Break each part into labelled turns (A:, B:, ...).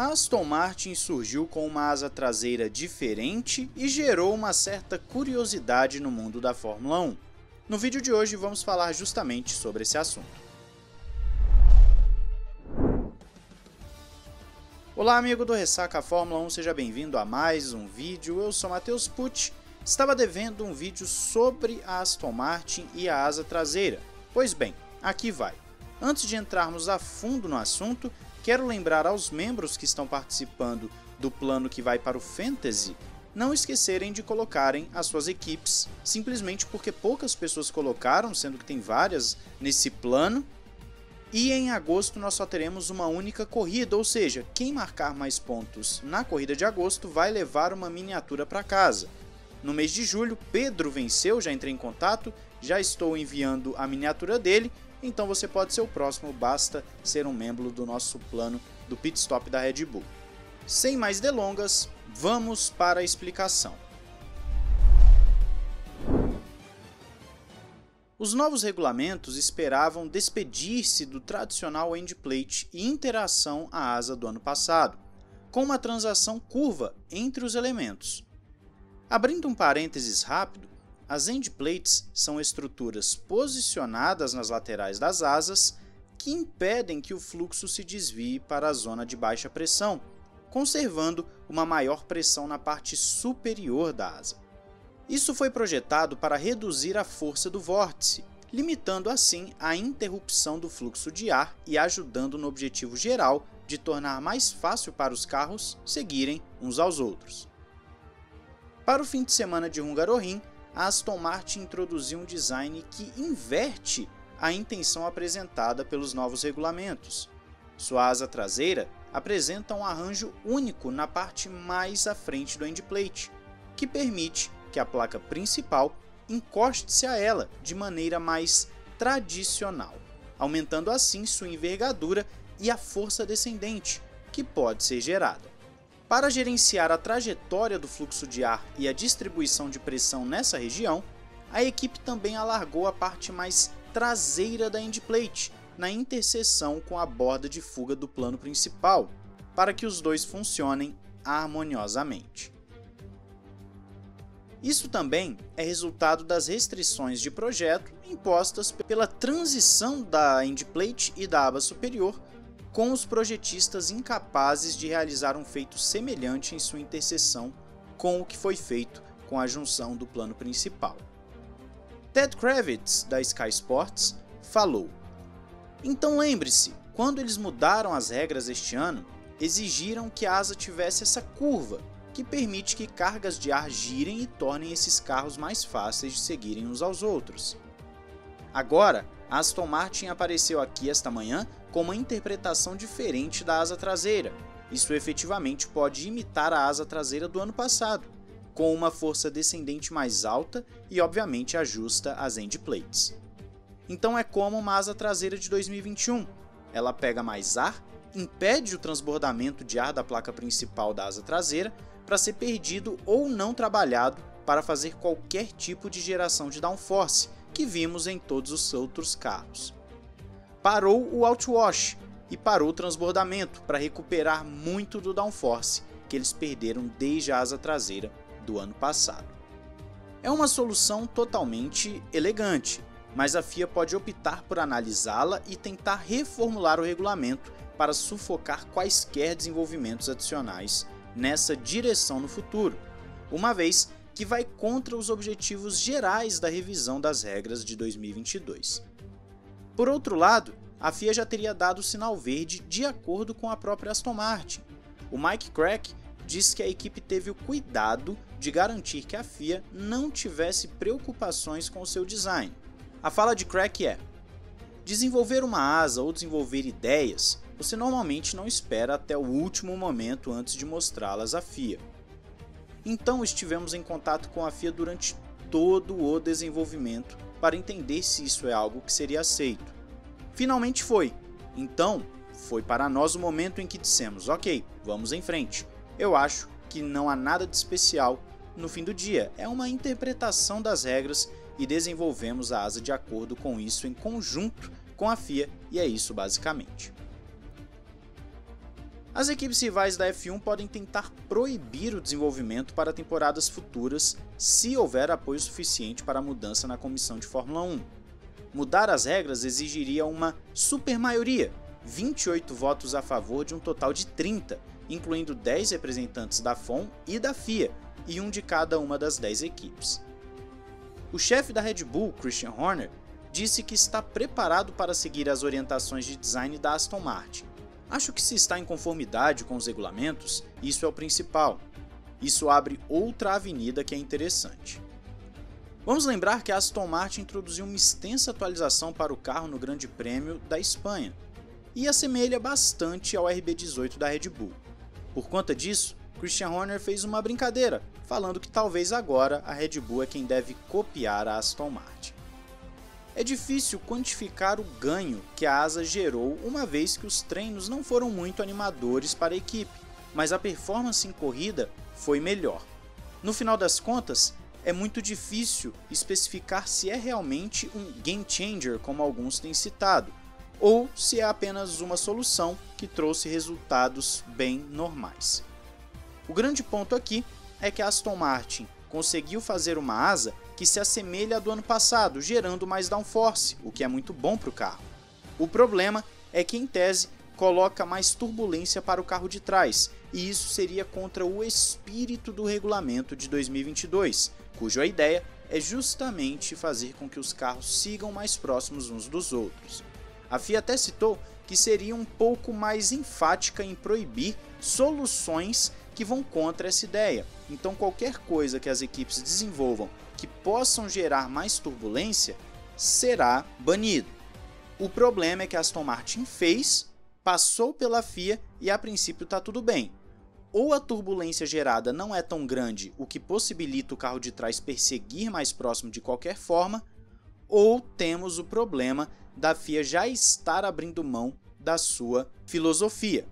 A: A Aston Martin surgiu com uma asa traseira diferente e gerou uma certa curiosidade no mundo da Fórmula 1. No vídeo de hoje vamos falar justamente sobre esse assunto. Olá amigo do Ressaca Fórmula 1, seja bem-vindo a mais um vídeo, eu sou Matheus Pucci. Estava devendo um vídeo sobre a Aston Martin e a asa traseira. Pois bem, aqui vai. Antes de entrarmos a fundo no assunto, Quero lembrar aos membros que estão participando do plano que vai para o Fantasy não esquecerem de colocarem as suas equipes, simplesmente porque poucas pessoas colocaram, sendo que tem várias nesse plano. E em agosto nós só teremos uma única corrida, ou seja, quem marcar mais pontos na corrida de agosto vai levar uma miniatura para casa. No mês de julho, Pedro venceu, já entrei em contato, já estou enviando a miniatura dele então você pode ser o próximo, basta ser um membro do nosso plano do pit stop da Red Bull. Sem mais delongas, vamos para a explicação. Os novos regulamentos esperavam despedir-se do tradicional endplate e interação à asa do ano passado, com uma transação curva entre os elementos. Abrindo um parênteses rápido, as endplates são estruturas posicionadas nas laterais das asas que impedem que o fluxo se desvie para a zona de baixa pressão, conservando uma maior pressão na parte superior da asa. Isso foi projetado para reduzir a força do vórtice, limitando assim a interrupção do fluxo de ar e ajudando no objetivo geral de tornar mais fácil para os carros seguirem uns aos outros. Para o fim de semana de Hungaroring, a Aston Martin introduziu um design que inverte a intenção apresentada pelos novos regulamentos. Sua asa traseira apresenta um arranjo único na parte mais à frente do endplate, que permite que a placa principal encoste-se a ela de maneira mais tradicional, aumentando assim sua envergadura e a força descendente que pode ser gerada. Para gerenciar a trajetória do fluxo de ar e a distribuição de pressão nessa região, a equipe também alargou a parte mais traseira da endplate, na interseção com a borda de fuga do plano principal, para que os dois funcionem harmoniosamente. Isso também é resultado das restrições de projeto impostas pela transição da endplate e da aba superior com os projetistas incapazes de realizar um feito semelhante em sua interseção com o que foi feito com a junção do plano principal. Ted Kravitz, da Sky Sports, falou: Então lembre-se, quando eles mudaram as regras este ano, exigiram que a asa tivesse essa curva, que permite que cargas de ar girem e tornem esses carros mais fáceis de seguirem uns aos outros. Agora, Aston Martin apareceu aqui esta manhã com uma interpretação diferente da asa traseira. Isso efetivamente pode imitar a asa traseira do ano passado, com uma força descendente mais alta e obviamente ajusta as endplates. Então é como uma asa traseira de 2021. Ela pega mais ar, impede o transbordamento de ar da placa principal da asa traseira para ser perdido ou não trabalhado para fazer qualquer tipo de geração de downforce que vimos em todos os outros carros. Parou o outwash e parou o transbordamento para recuperar muito do downforce que eles perderam desde a asa traseira do ano passado. É uma solução totalmente elegante, mas a FIA pode optar por analisá-la e tentar reformular o regulamento para sufocar quaisquer desenvolvimentos adicionais nessa direção no futuro, uma vez que vai contra os objetivos gerais da revisão das regras de 2022. Por outro lado, a FIA já teria dado sinal verde de acordo com a própria Aston Martin. O Mike Crack diz que a equipe teve o cuidado de garantir que a FIA não tivesse preocupações com o seu design. A fala de Crack é: Desenvolver uma asa ou desenvolver ideias, você normalmente não espera até o último momento antes de mostrá-las à FIA. Então estivemos em contato com a FIA durante todo o desenvolvimento para entender se isso é algo que seria aceito. Finalmente foi. Então, foi para nós o momento em que dissemos: ok, vamos em frente. Eu acho que não há nada de especial no fim do dia, é uma interpretação das regras e desenvolvemos a asa de acordo com isso em conjunto com a FIA, e é isso basicamente. As equipes rivais da F1 podem tentar proibir o desenvolvimento para temporadas futuras se houver apoio suficiente para a mudança na comissão de Fórmula 1. Mudar as regras exigiria uma supermaioria, 28 votos a favor de um total de 30, incluindo 10 representantes da FOM e da FIA, e um de cada uma das 10 equipes. O chefe da Red Bull, Christian Horner, disse que está preparado para seguir as orientações de design da Aston Martin Acho que se está em conformidade com os regulamentos, isso é o principal. Isso abre outra avenida que é interessante. Vamos lembrar que a Aston Martin introduziu uma extensa atualização para o carro no Grande Prêmio da Espanha e assemelha bastante ao RB18 da Red Bull. Por conta disso, Christian Horner fez uma brincadeira, falando que talvez agora a Red Bull é quem deve copiar a Aston Martin. É difícil quantificar o ganho que a asa gerou uma vez que os treinos não foram muito animadores para a equipe, mas a performance em corrida foi melhor. No final das contas, é muito difícil especificar se é realmente um game changer, como alguns têm citado, ou se é apenas uma solução que trouxe resultados bem normais. O grande ponto aqui é que a Aston Martin conseguiu fazer uma asa que se assemelha à do ano passado, gerando mais downforce, o que é muito bom para o carro. O problema é que, em tese, coloca mais turbulência para o carro de trás, e isso seria contra o espírito do regulamento de 2022, cuja ideia é justamente fazer com que os carros sigam mais próximos uns dos outros. A FIA até citou que seria um pouco mais enfática em proibir soluções que vão contra essa ideia. Então, qualquer coisa que as equipes desenvolvam que possam gerar mais turbulência será banido. O problema é que a Aston Martin fez, passou pela FIA e a princípio está tudo bem. Ou a turbulência gerada não é tão grande, o que possibilita o carro de trás perseguir mais próximo de qualquer forma, ou temos o problema da FIA já estar abrindo mão da sua filosofia.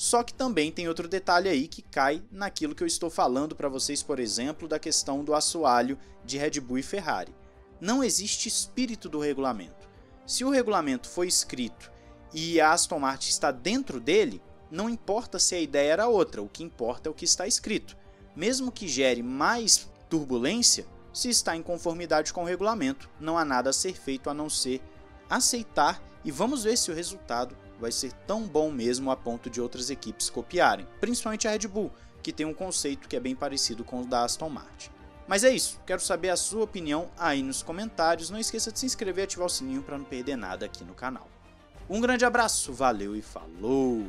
A: Só que também tem outro detalhe aí que cai naquilo que eu estou falando para vocês, por exemplo, da questão do assoalho de Red Bull e Ferrari. Não existe espírito do regulamento. Se o regulamento foi escrito e a Aston Martin está dentro dele, não importa se a ideia era outra, o que importa é o que está escrito. Mesmo que gere mais turbulência, se está em conformidade com o regulamento, não há nada a ser feito a não ser aceitar e vamos ver se o resultado vai ser tão bom mesmo a ponto de outras equipes copiarem, principalmente a Red Bull, que tem um conceito que é bem parecido com o da Aston Martin. Mas é isso, quero saber a sua opinião aí nos comentários. Não esqueça de se inscrever e ativar o sininho para não perder nada aqui no canal. Um grande abraço, valeu e falou!